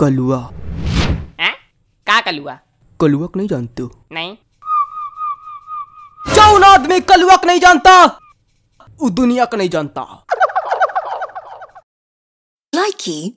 कलुआ। आ? का कलुआ? कलुआ को नहीं जानते। हो नहीं जौन आदमी कलुआ को नहीं जानता। वो दुनिया को नहीं जानता। Likey